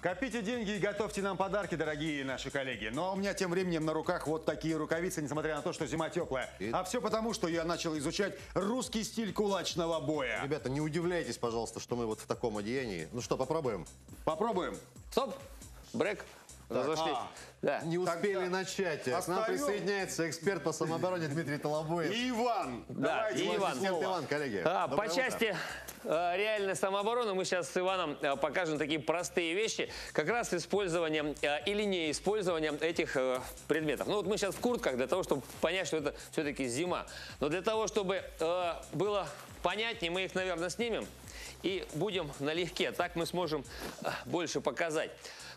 Копите деньги и готовьте нам подарки, дорогие наши коллеги. Но у меня тем временем на руках вот такие рукавицы, несмотря на то, что зима теплая. И- А все потому, что я начал изучать русский стиль кулачного боя. Ребята, не удивляйтесь, пожалуйста, что мы вот в таком одеянии. Ну что, попробуем? Попробуем. Стоп! Брек. Разошлись. а. Да. Не успели Тогда начать. К нам присоединяется эксперт по самообороне Дмитрий Толобоев. И Иван. Да, Давайте и Иван. Иван, коллеги. А, по части э, реальной самообороны мы сейчас с Иваном э, покажем такие простые вещи, как раз использованием э, или не использованием этих предметов. Ну вот мы сейчас в куртках для того, чтобы понять, что это все-таки зима. Но для того, чтобы было понятнее, мы их, наверное, снимем и будем налегке. Так мы сможем больше показать.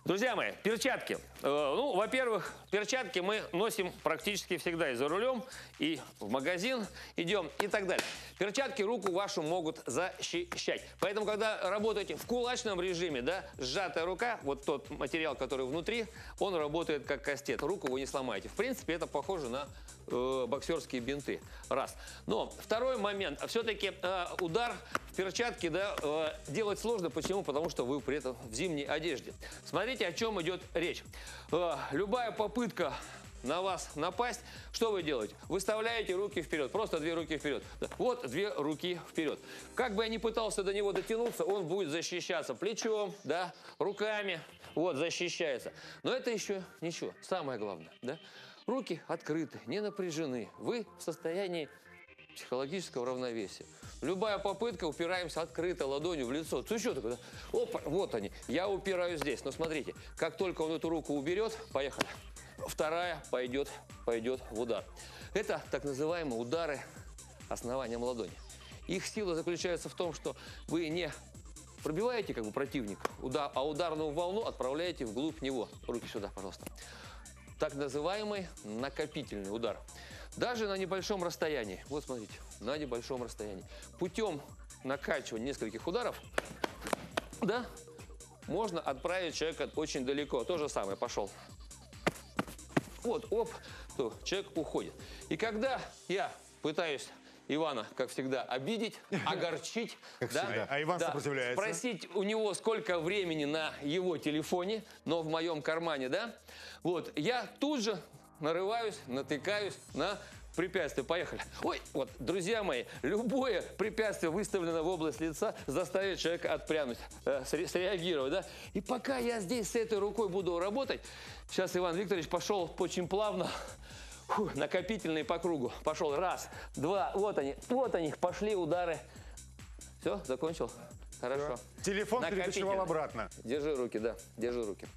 Друзья мои, перчатки. Э, ну, во-первых, перчатки мы носим практически всегда и за рулем, и в магазин идем, и так далее. Перчатки руку вашу могут защищать. Поэтому, когда работаете в кулачном режиме, да, сжатая рука, вот тот материал, который внутри, он работает как кастет. Руку вы не сломаете. В принципе, это похоже на э, боксерские бинты. Раз. Но второй момент. Все-таки э, удар в перчатке да, э, делать сложно. Почему? Потому что вы при этом в зимней одежде. Смотрите, о чем идет речь. Э, любая попытка на вас напасть, что вы делаете? Выставляете руки вперед, просто две руки вперед. Вот две руки вперед. Как бы я ни пытался до него дотянуться, он будет защищаться плечом, да, руками, вот, защищается. Но это еще ничего. Самое главное, да, руки открыты, не напряжены. Вы в состоянии психологического равновесия. Любая попытка, упираемся открыто ладонью в лицо. Ты что такое? Опа, вот они. Я упираюсь здесь. Но смотрите, как только он эту руку уберет, поехали. Вторая пойдет, пойдет в удар. Это так называемые удары основанием ладони. Их сила заключается в том, что вы не пробиваете как бы противника, уда- а ударную волну отправляете вглубь него. Руки сюда, пожалуйста так называемый накопительный удар. Даже на небольшом расстоянии, вот смотрите, на небольшом расстоянии, путем накачивания нескольких ударов, да, можно отправить человека очень далеко. То же самое, пошел. Вот, оп, то человек уходит. И когда я пытаюсь Ивана, как всегда, обидеть, огорчить, да, всегда. А Иван да, сопротивляется. Спросить у него, сколько времени на его телефоне, но в моем кармане, да? Вот, я тут же нарываюсь, натыкаюсь на препятствие. Поехали. Ой, вот, друзья мои, любое препятствие, выставленное в область лица, заставит человека отпрянуть, э, сре- среагировать, да? И пока я здесь с этой рукой буду работать, сейчас Иван Викторович пошел очень плавно, Фу, накопительный по кругу. Пошел раз, два, вот они, вот они, пошли удары. Все, закончил? Хорошо. Телефон перекочевал обратно. Держи руки, да, держи руки.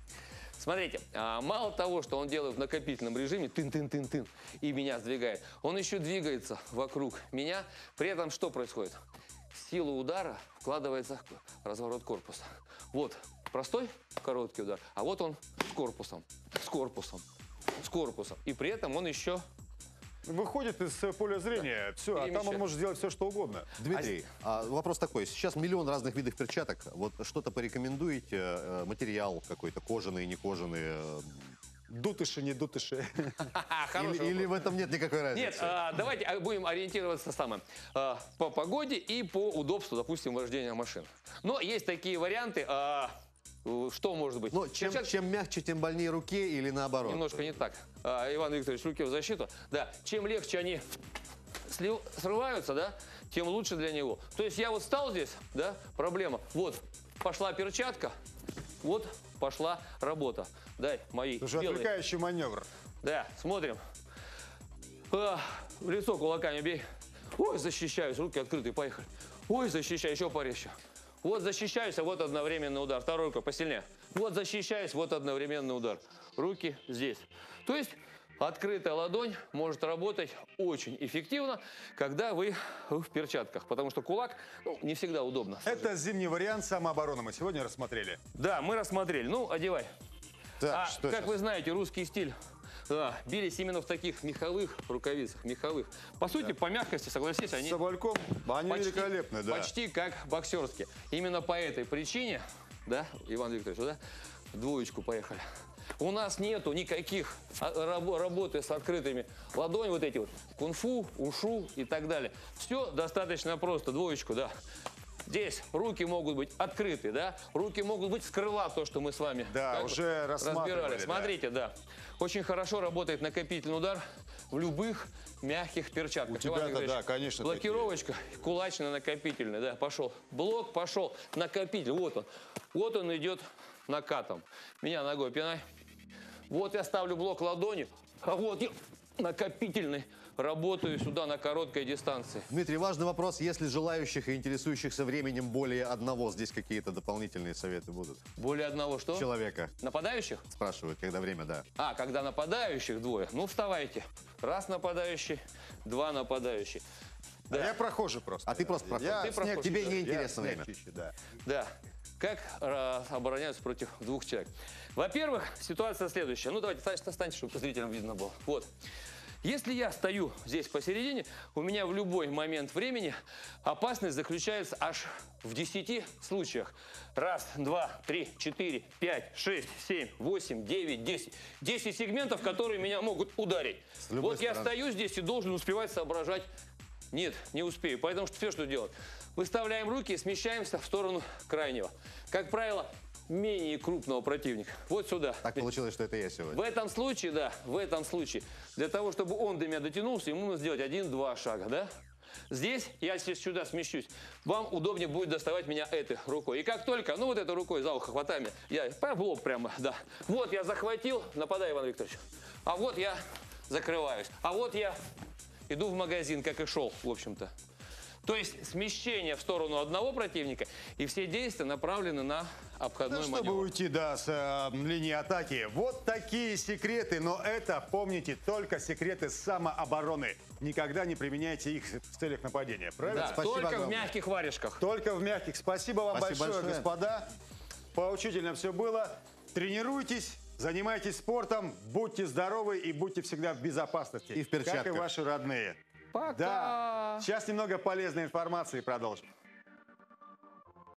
Смотрите, а, мало того, что он делает в накопительном режиме, тын-тын-тын-тын, и меня сдвигает, он еще двигается вокруг меня. При этом что происходит? Сила удара вкладывается в разворот корпуса. Вот простой короткий удар, а вот он с корпусом, с корпусом, с корпусом. И при этом он еще Выходит из поля зрения. Все, а там он может сделать все, что угодно. Дмитрий, а вопрос такой. Сейчас миллион разных видов перчаток. Вот что-то порекомендуете? э, Материал какой-то, кожаный, не кожаный? э, Дутыши, не дутыши. Или, или в этом нет никакой разницы? Нет, а, давайте а, будем ориентироваться самое а, по погоде и по удобству, допустим, вождения машин. Но есть такие варианты. а, э, что может быть? Ну, чем, Перчатки чем мягче, тем больнее руке или наоборот? Немножко не так. А, Иван Викторович, руки в защиту. Да, чем легче они слив- срываются, да, тем лучше для него. То есть я вот стал здесь, да, проблема. Вот, пошла перчатка, вот пошла работа. Дай мои Слушай, белые. отвлекающий маневр. Да, смотрим. А, в лицо кулаками бей. Ой, защищаюсь, руки открыты, поехали. Ой, защищаюсь, еще порезче. Вот защищаюсь, а вот одновременный удар. Второй рукой посильнее. Вот защищаюсь, вот одновременный удар. Руки здесь. То есть открытая ладонь может работать очень эффективно, когда вы в перчатках. Потому что кулак ну, не всегда удобно. Это зимний вариант самообороны мы сегодня рассмотрели. Да, мы рассмотрели. Ну, одевай. Так, А, что как сейчас? вы знаете, русский стиль а, бились именно в таких меховых рукавицах, меховых. По сути, по мягкости, согласись, С они собольком они почти, великолепны, да. почти как боксерские. Именно по этой причине, да, Иван Викторович, да, двоечку поехали. У нас нету никаких а, рабо- работы с открытыми ладони, вот эти вот, кунг-фу, ушу и так далее. Все достаточно просто, двоечку, да. Здесь руки могут быть открыты, да? Руки могут быть с крыла, то, что мы с вами Да, уже разбирали. да. Смотрите, да. Очень хорошо работает накопительный удар в любых мягких перчатках. У тебя-то, да, конечно, Блокировочка, кулачно-накопительный, да, пошел. Блок пошел, накопитель, вот он. Вот он идет накатом. Меня ногой пинай. Вот я ставлю блок ладонью, а вот я накопительный. Работаю сюда на короткой дистанции. Дмитрий, важный вопрос. Если желающих и интересующихся временем более одного, здесь какие-то дополнительные советы будут? Более одного что? Человека Нападающих? спрашивают, когда время, да. А, когда нападающих двое, ну вставайте. Раз нападающий, два нападающий. Да. Я прохожий просто. А ты просто прохожий. Я Ты снег прохожий, Тебе не интересно время. чищу, да. Да. Как э, обороняются против двух человек? Во-первых, ситуация следующая. Ну, давайте, Саша, встаньте, чтобы зрителям видно было. Вот. Если я стою здесь посередине, у меня в любой момент времени опасность заключается аж в 10 случаях. Раз, два, три, четыре, пять, шесть, семь, восемь, девять, десять. Десять сегментов, которые меня могут ударить. Вот я стороны. стою здесь и должен успевать соображать. Нет, не успею. Поэтому что, все, что делать? Выставляем руки и смещаемся в сторону крайнего. Как правило, менее крупного противника. Вот сюда. Так получилось, что это я сегодня. В этом случае, да, в этом случае, для того, чтобы он до меня дотянулся, ему нужно сделать один-два шага, да? Здесь, я сейчас сюда смещусь, вам удобнее будет доставать меня этой рукой. И как только, ну вот этой рукой за ухо хватай меня, я в лоб прямо, да. Вот я захватил, нападай, Иван Викторович. А вот я закрываюсь. А вот я иду в магазин, как и шел, в общем-то. То есть смещение в сторону одного противника, и все действия направлены на обходной чтобы маневр. уйти, да, с э, линии атаки. Вот такие секреты, но это, помните, только секреты самообороны. Никогда не применяйте их в целях нападения, правильно? Да, Спасибо только в огромное. мягких варежках. Только в мягких. Спасибо вам Спасибо большое, большое. господа. Поучительно все было. Тренируйтесь, занимайтесь спортом, будьте здоровы и будьте всегда в безопасности. И в перчатках. Как и ваши родные. Пока. Да. Сейчас немного полезной информации продолжим.